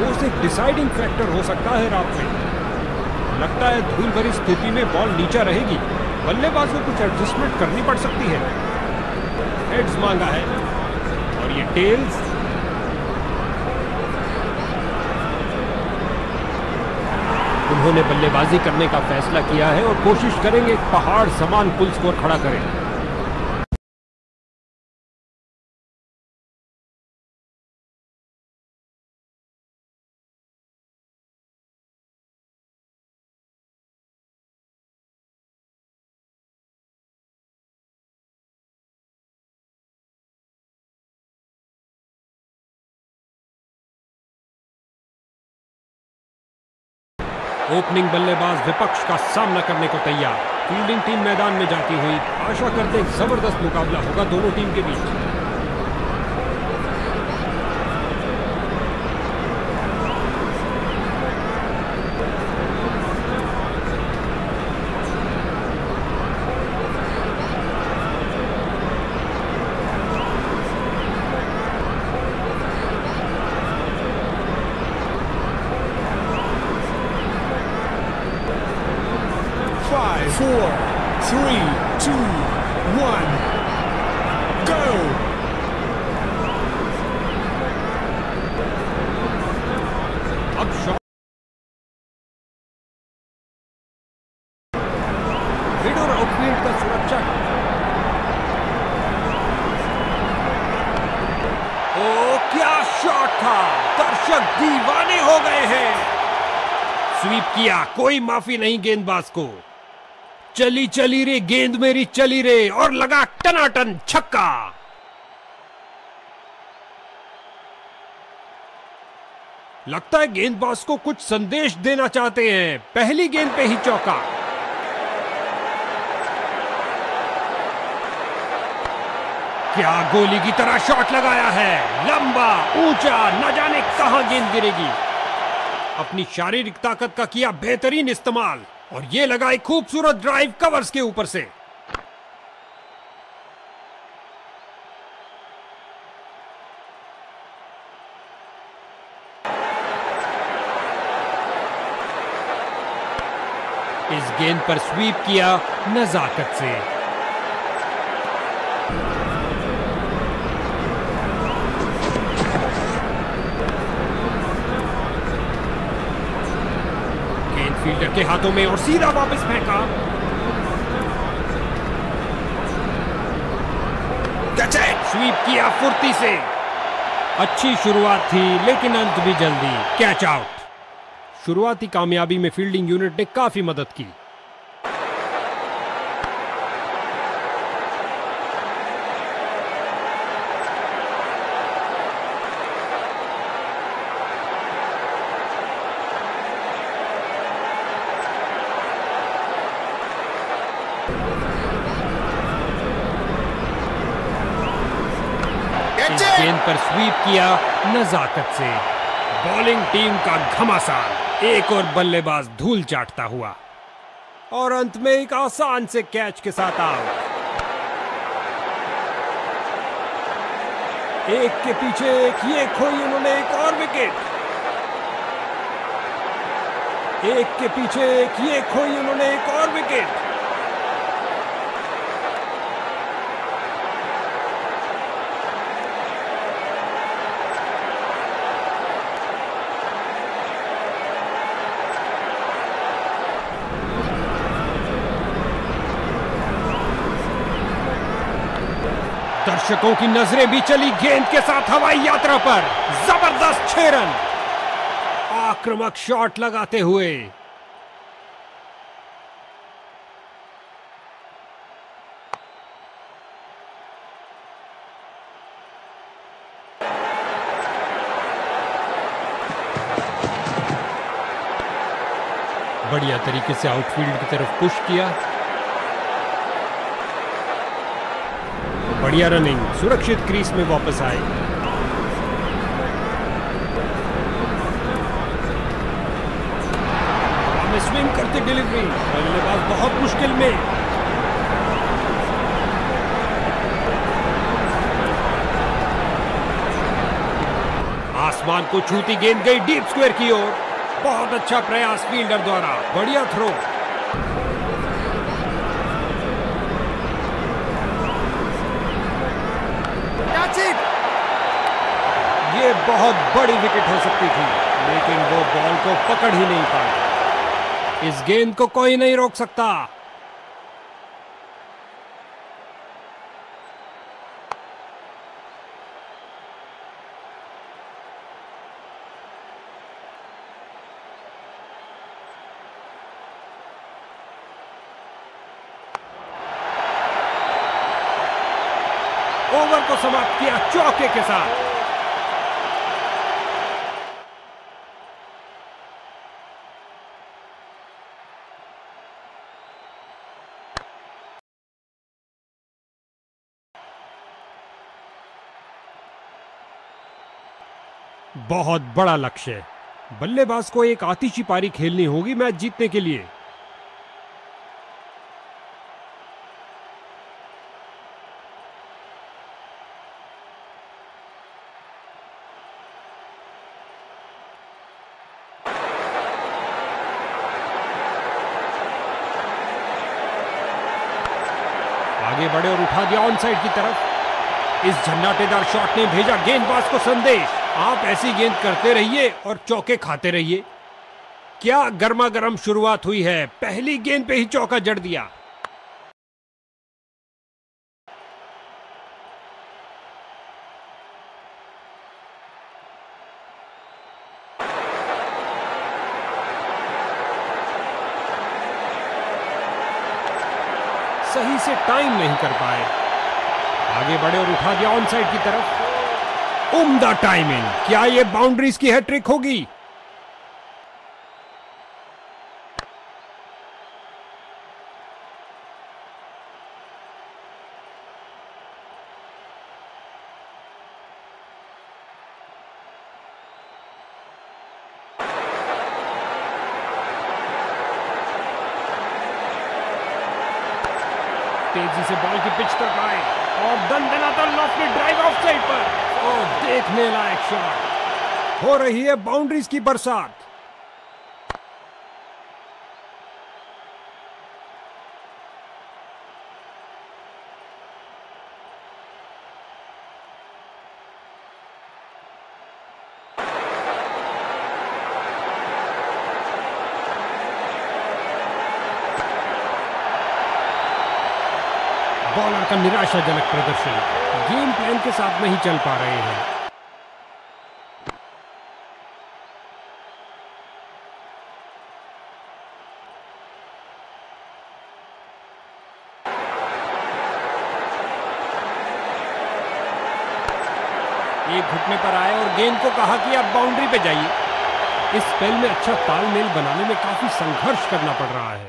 ओस एक deciding factor हो सकता है रात में। लगता है धूल भरी स्थिति में बॉल नीचे रहेगी। बल्लेबाज को कुछ एडजस्टमेंट करनी पड़ सकती है। हेड्स मांगा है। और ये टेल्स उन्होंने बल्लेबाजी करने का फैसला किया है और कोशिश करेंगे पहाड़ समान कुल स्कोर खड़ा करें। ओपनिंग बल्लेबाज विपक्ष का सामना करने को तैयार। फील्डिंग टीम मैदान में जाती हुई आशा करते ज़बरदस्त मुकाबला होगा दोनों टीम के बीच। मिड और आउटफील्ड का सुरक्षा ओ क्या शॉट था दर्शक दीवाने हो गए हैं। स्वीप किया, कोई माफ़ी नहीं गेंदबाज को। चली चली रे, गेंद मेरी चली रे, और लगा टनाटन छक्का। लगता है गेंदबाज को कुछ संदेश देना चाहते हैं। पहली गेंद पे ही चौका। क्या गोली की तरह शॉट लगाया है? लंबा, ऊँचा, न जाने कहाँ गेंद गिरेगी। अपनी शारीरिक ताकत का किया बेहतरीन इस्तेमाल, और ये लगाई खूबसूरत ड्राइव कवर्स के ऊपर से। इस गेंद पर स्वीप किया नजाकत से। फील्डर के हाथों में और सीधा वापस फेंका। स्वीप किया फुर्ती से। अच्छी शुरुआत थी लेकिन अंत भी जल्दी। कैच आउट शुरुआती कामयाबी में फील्डिंग यूनिट ने काफ़ी मदद की। गेंद पर स्वीप किया नजाकत से। बॉलिंग टीम का घमासान, एक और बल्लेबाज धूल चाटता हुआ। और अंत में एक आसान से कैच के साथ आउट एक के पीछे एक, ये खोई उन्होंने एक और विकेट एक के पीछे एक, ये खोई उन्होंने एक और विकेट दर्शकों की नज़रें भी चली गेंद के साथ हवाई यात्रा पर। ज़बरदस्त छह रन आक्रामक शॉट लगाते हुए। बढ़िया तरीके से आउटफील्ड की तरफ़ पुश किया। बढ़िया रनिंग सुरक्षित क्रीज में वापस आए। हवा में स्विंग करती डिलीवरी बल्लेबाज बहुत मुश्किल में। आसमान को छूती गेंद गई डीप स्क्वायर की ओर। बहुत अच्छा प्रयास फील्डर द्वारा, बढ़िया थ्रो बहुत बड़ी विकेट हो सकती थी, लेकिन वो बॉल को पकड़ ही नहीं पाए इस गेंद को कोई नहीं रोक सकता। ओवर को समाप्त किया चौके के साथ। बहुत बड़ा लक्ष्य है। बल्लेबाज को एक आतिशी पारी खेलनी होगी मैच जीतने के लिए। आगे बढ़े और उठा दिया ऑन साइड की तरफ़। इस झन्नाटेदार शॉट ने भेजा गेंदबाज को संदेश। आप ऐसी गेंद करते रहिए और चौके खाते रहिए। क्या गर्मा गर्म शुरुआत हुई है? पहली गेंद पे ही चौका जड़ दिया। सही से टाइम नहीं कर पाए। आगे बढ़े और उठा दिया ऑन साइड की तरफ़। उम्दा टाइमिंग क्या ये बाउंड्रीज की हैट्रिक होगी? तेज़ी से बॉल की पिच तक आए। और दंदनाता लॉफ्टी ड्राइव ऑफ़ साइड पर। और देखने लायक शॉट। हो रही है बाउंड्रीज की बरसात। बॉलर का निराशाजनक प्रदर्शन। गेम प्लान के साथ नहीं चल पा रहे हैं। घुटने पर आए और गेंद को कहा कि आप बाउंड्री पे जाइए। इस स्पेल में अच्छा तालमेल बनाने में काफ़ी संघर्ष करना पड़ रहा है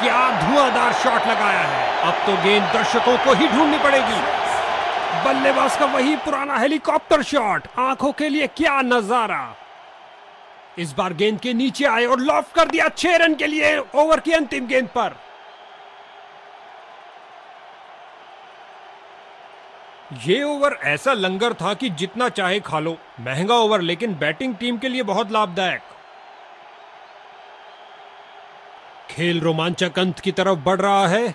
क्या धुआंधार शॉट लगाया है। अब तो गेंद दर्शकों को ही ढूंढनी पड़ेगी। बल्लेबाज का वही पुराना हेलीकॉप्टर शॉट आँखों के लिए क्या नज़ारा। इस बार गेंद के नीचे आए और लॉफ कर दिया छह रन के लिए ओवर की अंतिम गेंद पर। ये ओवर ऐसा लंगर था कि जितना चाहे खा लो। महँगा ओवर लेकिन बैटिंग टीम के लिए बहुत लाभदायक। खेल रोमांचक अंत की तरफ़ बढ़ रहा है। एक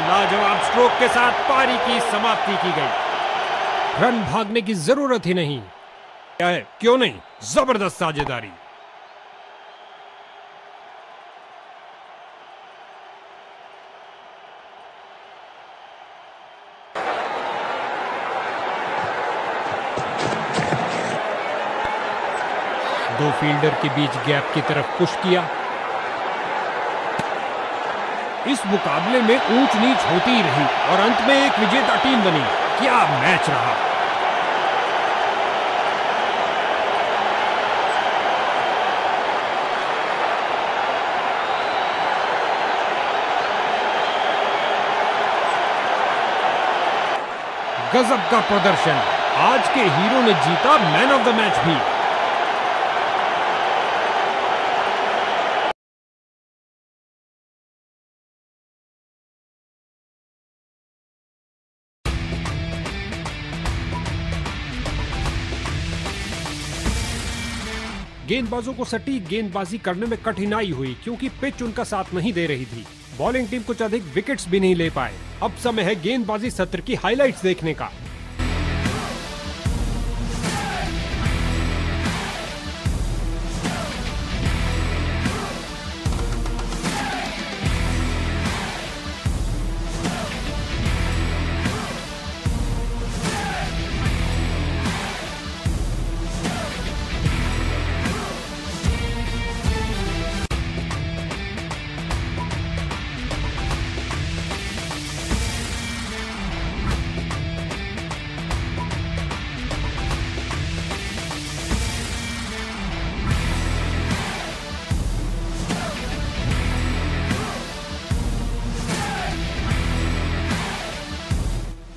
लाजवाब स्ट्रोक के साथ पारी की समाप्ति की गई। रन भागने की ज़रूरत ही नहीं। क्या है? क्यों नहीं? ज़बरदस्त साझेदारी। दो फील्डर के बीच गैप की तरफ़ पुश किया। इस मुकाबले में ऊंच नीच होती रही और अंत में एक विजेता टीम बनी। क्या मैच रहा? गजब का प्रदर्शन। आज के हीरो ने जीता मैन ऑफ़ द मैच भी। गेंदबाजों को सटीक गेंदबाजी करने में कठिनाई हुई, क्योंकि पिच उनका साथ नहीं दे रही थी। बॉलिंग टीम कुछ अधिक विकेट्स भी नहीं ले पाए। अब समय है गेंदबाजी सत्र की हाइलाइट्स देखने का।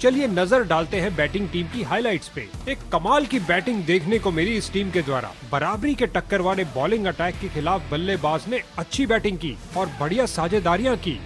चलिए नज़र डालते हैं बैटिंग टीम की हाइलाइट्स पे। एक कमाल की बैटिंग देखने को मिली इस टीम के द्वारा। बराबरी के टक्कर वाले बॉलिंग अटैक के खिलाफ बल्लेबाज ने अच्छी बैटिंग की और बढ़िया साझेदारियाँ की।